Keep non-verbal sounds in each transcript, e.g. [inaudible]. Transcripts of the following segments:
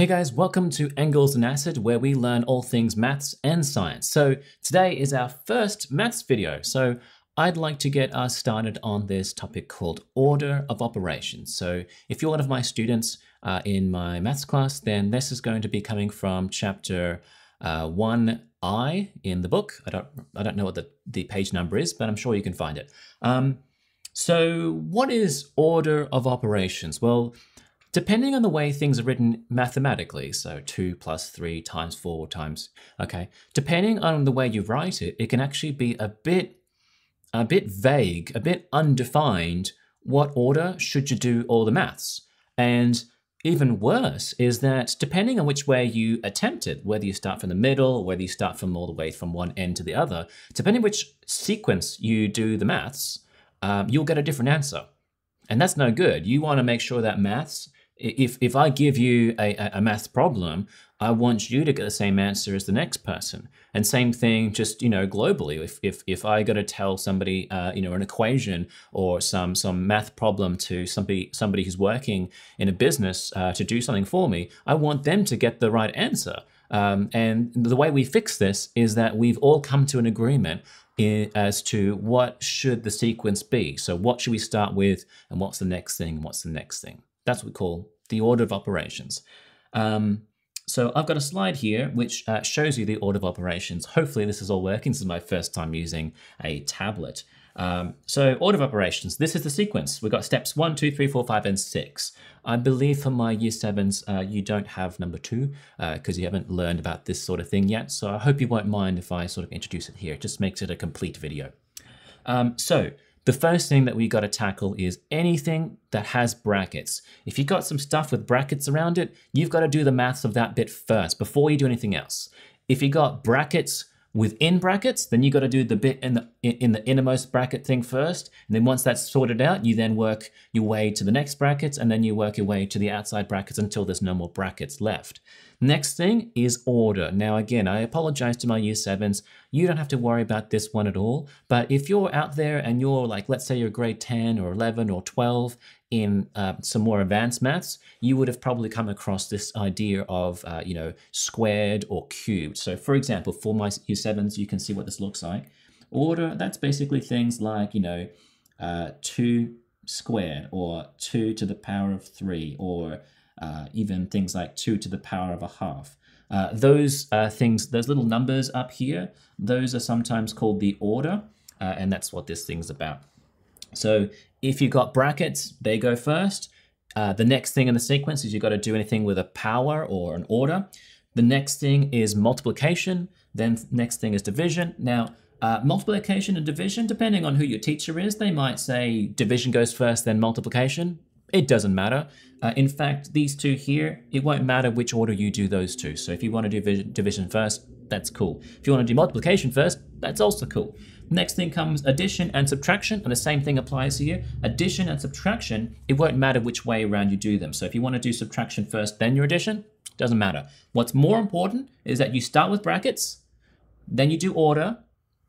Hey guys, welcome to Angles and Acid, where we learn all things maths and science. So today is our first maths video. So I'd like to get us started on this topic called order of operations. So if you're one of my students uh, in my maths class, then this is going to be coming from chapter uh, 1i in the book. I don't, I don't know what the, the page number is, but I'm sure you can find it. Um, so what is order of operations? Well, depending on the way things are written mathematically, so 2 plus 3 times 4 times, okay, depending on the way you write it, it can actually be a bit, a bit vague, a bit undefined what order should you do all the maths. And even worse is that depending on which way you attempt it, whether you start from the middle, whether you start from all the way from one end to the other, depending which sequence you do the maths, um, you'll get a different answer. And that's no good. You want to make sure that maths if if I give you a, a math problem, I want you to get the same answer as the next person. And same thing, just you know, globally. If if if I got to tell somebody, uh, you know, an equation or some some math problem to somebody somebody who's working in a business uh, to do something for me, I want them to get the right answer. Um, and the way we fix this is that we've all come to an agreement as to what should the sequence be. So what should we start with, and what's the next thing, and what's the next thing. That's what we call the order of operations. Um, so I've got a slide here which uh, shows you the order of operations. Hopefully this is all working. This is my first time using a tablet. Um, so order of operations, this is the sequence. We've got steps one, two, three, four, five, and six. I believe for my year sevens, uh, you don't have number two because uh, you haven't learned about this sort of thing yet. So I hope you won't mind if I sort of introduce it here. It just makes it a complete video. Um, so the first thing that we got to tackle is anything that has brackets. If you've got some stuff with brackets around it, you've got to do the maths of that bit first before you do anything else. If you got brackets within brackets, then you got to do the bit in the in the innermost bracket thing first, and then once that's sorted out, you then work your way to the next brackets, and then you work your way to the outside brackets until there's no more brackets left. Next thing is order. Now again, I apologize to my year sevens. You don't have to worry about this one at all, but if you're out there and you're like, let's say you're grade 10 or 11 or 12 in uh, some more advanced maths, you would have probably come across this idea of, uh, you know, squared or cubed. So for example, for my year sevens, you can see what this looks like. Order, that's basically things like, you know, uh, 2 squared or 2 to the power of 3 or uh, even things like 2 to the power of a half. Uh, those uh, things, those little numbers up here, those are sometimes called the order, and that's what this thing's about. So if you've got brackets, they go first. Uh, the next thing in the sequence is you've got to do anything with a power or an order. The next thing is multiplication. Then next thing is division. Now, uh, multiplication and division, depending on who your teacher is, they might say division goes first, then multiplication. It doesn't matter. Uh, in fact, these two here, it won't matter which order you do those two. So if you want to do division first, that's cool. If you want to do multiplication first, that's also cool. Next thing comes addition and subtraction, and the same thing applies here. Addition and subtraction, it won't matter which way around you do them. So if you want to do subtraction first, then your addition, doesn't matter. What's more important is that you start with brackets, then you do order,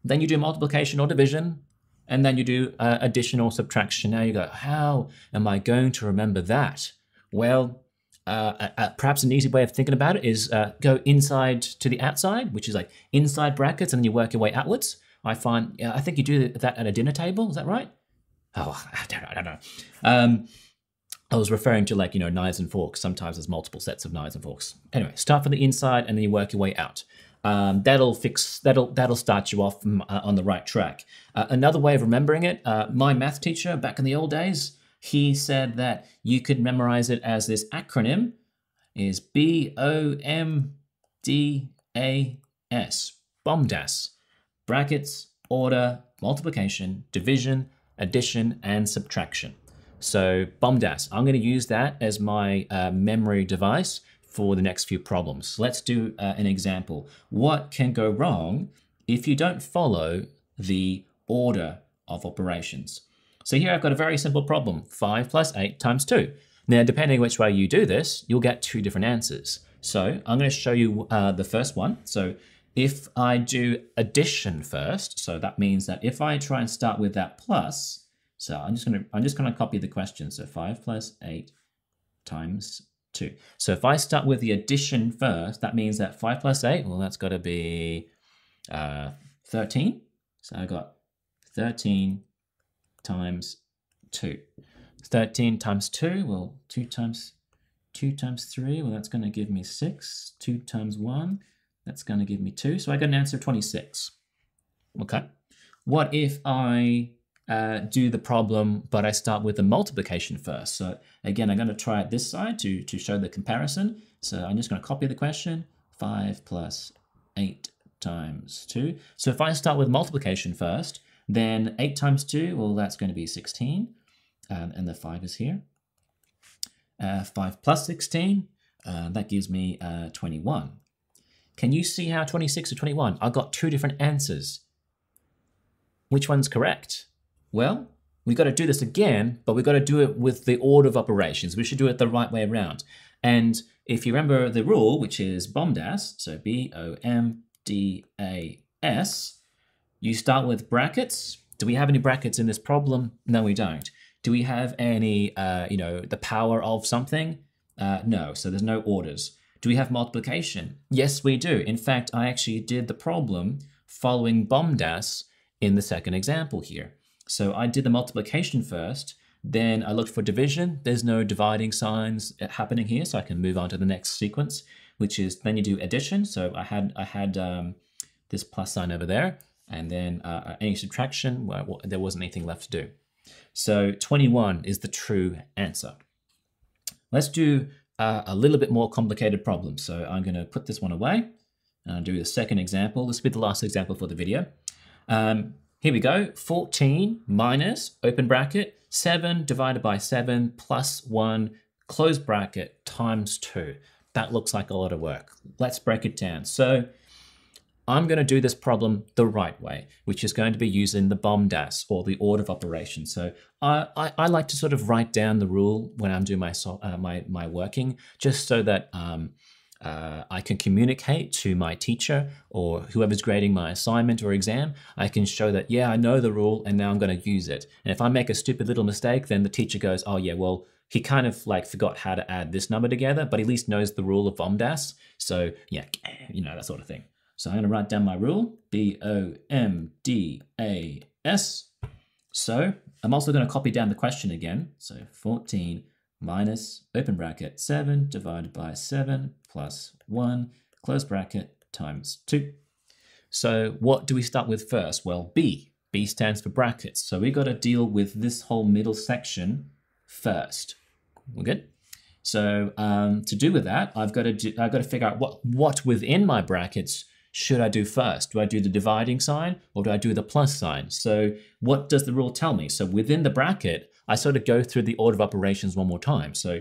then you do multiplication or division, and then you do uh, addition or subtraction. Now you go, how am I going to remember that? Well, uh, uh, perhaps an easy way of thinking about it is uh, go inside to the outside, which is like inside brackets, and then you work your way outwards. I find, I think you do that at a dinner table. Is that right? Oh, I don't, I don't know. Um, I was referring to like, you know, knives and forks. Sometimes there's multiple sets of knives and forks. Anyway, start from the inside and then you work your way out. Um, that'll fix that'll that'll start you off mm, uh, on the right track. Uh, another way of remembering it, uh, my math teacher back in the old days, he said that you could memorize it as this acronym is B O M D A S, BOMDAS, brackets, order, multiplication, division, addition, and subtraction. So BOMDAS, I'm going to use that as my uh, memory device for the next few problems. let's do uh, an example. What can go wrong if you don't follow the order of operations? So here I've got a very simple problem, 5 plus 8 times 2. Now, depending which way you do this, you'll get two different answers. So I'm going to show you uh, the first one. So if I do addition first, so that means that if I try and start with that plus, so I'm just going to I'm just to copy the question. So 5 plus 8 times 2. So if I start with the addition first, that means that 5 plus 8, well, that's got to be uh, 13. So I got 13 times 2. 13 times 2, well, 2 times 2 times 3, well, that's going to give me 6. 2 times 1, that's going to give me 2. So I got an answer of 26. Okay. What if I uh, do the problem, but I start with the multiplication first? So again, I'm going to try it this side to, to show the comparison. So I'm just going to copy the question. 5 plus 8 times 2. So if I start with multiplication first, then 8 times 2, well, that's going to be 16. Um, and the 5 is here. Uh, 5 plus 16, uh, that gives me uh, 21. Can you see how 26 or 21? I've got two different answers. Which one's correct? Well, we've got to do this again, but we've got to do it with the order of operations. We should do it the right way around. And if you remember the rule, which is BOMDAS, so B-O-M-D-A-S, you start with brackets. Do we have any brackets in this problem? No, we don't. Do we have any, uh, you know, the power of something? Uh, no, so there's no orders. Do we have multiplication? Yes, we do. In fact, I actually did the problem following BOMDAS in the second example here. So I did the multiplication first, then I looked for division. There's no dividing signs happening here, so I can move on to the next sequence, which is then you do addition. So I had I had um, this plus sign over there, and then uh, any subtraction, well, there wasn't anything left to do. So 21 is the true answer. Let's do uh, a little bit more complicated problem. So I'm going to put this one away and do the second example. This will be the last example for the video. Um, here we go, 14 minus, open bracket, 7 divided by 7 plus 1, close bracket, times 2. That looks like a lot of work. Let's break it down. So I'm going to do this problem the right way, which is going to be using the BOMDAS or the order of operations. So I, I, I, like to sort of write down the rule when I'm doing my, uh, my, my working, just so that um, uh, I can communicate to my teacher or whoever's grading my assignment or exam. I can show that, yeah, I know the rule and now I'm going to use it. And if I make a stupid little mistake, then the teacher goes, oh, yeah, well, he kind of like forgot how to add this number together, but at least knows the rule of BOMDAS. So, yeah, [clears throat] you know, that sort of thing. So I'm going to write down my rule, B-O-M-D-A-S. So I'm also going to copy down the question again. So 14 minus, open bracket, 7 divided by 7 plus 1, close bracket, times 2. So what do we start with first? Well, B. B stands for brackets. So we've got to deal with this whole middle section first. We're good? So um, to do with that, I've got to do, I've got to figure out what what within my brackets should I do first? Do I do the dividing sign or do I do the plus sign? So what does the rule tell me? So within the bracket, I sort of go through the order of operations one more time. So,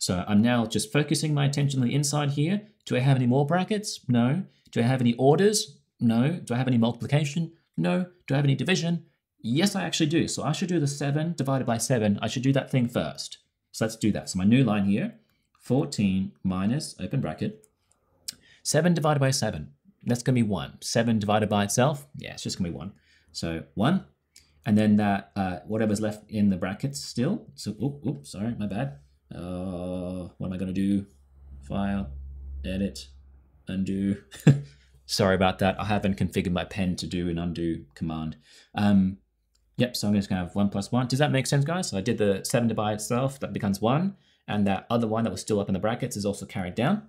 so I'm now just focusing my attention on the inside here. Do I have any more brackets? No. Do I have any orders? No. Do I have any multiplication? No. Do I have any division? Yes, I actually do. So I should do the 7 divided by 7. I should do that thing first. So let's do that. So my new line here, 14 minus, open bracket, 7 divided by 7 that's going to be 1. 7 divided by itself, yeah, it's just going to be 1. So 1, and then that uh, whatever's left in the brackets still. So, oh, oh sorry, my bad. Uh, what am I going to do? File, edit, undo. [laughs] sorry about that. I haven't configured my pen to do an undo command. Um, yep, so I'm just going to have 1 plus 1. Does that make sense, guys? So I did the 7 divided by itself, that becomes 1. And that other one that was still up in the brackets is also carried down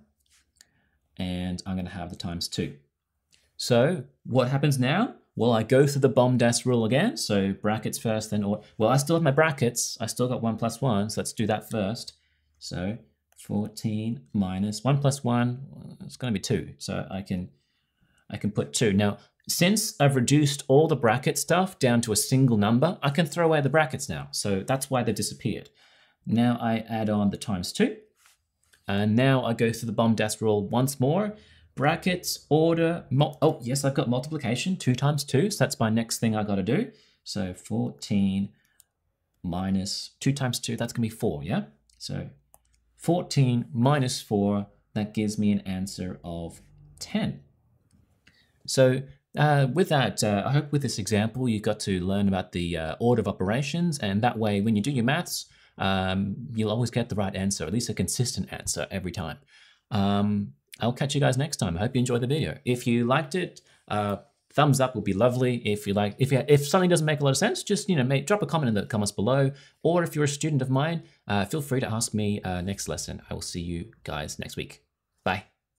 and I'm going to have the times 2. So what happens now? Well, I go through the BOMDAS rule again. So brackets first, then, or, well, I still have my brackets. I still got 1 plus 1, so let's do that first. So 14 minus 1 plus 1, it's going to be 2. So I can, I can put 2. Now, since I've reduced all the bracket stuff down to a single number, I can throw away the brackets now. So that's why they've disappeared. Now I add on the times 2. And now I go through the BOMDAS rule once more. Brackets, order, oh yes, I've got multiplication, 2 times 2, so that's my next thing I got to do. So 14 minus 2 times 2, that's to be 4, yeah? So 14 minus 4, that gives me an answer of 10. So uh, with that, uh, I hope with this example you've got to learn about the uh, order of operations, and that way when you do your maths, um, you'll always get the right answer, at least a consistent answer every time. Um, I'll catch you guys next time. I hope you enjoyed the video. If you liked it, uh, thumbs up would be lovely. If you like, if you, if something doesn't make a lot of sense, just you know, make, drop a comment in the comments below. Or if you're a student of mine, uh, feel free to ask me uh, next lesson. I will see you guys next week. Bye.